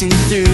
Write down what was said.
blasting through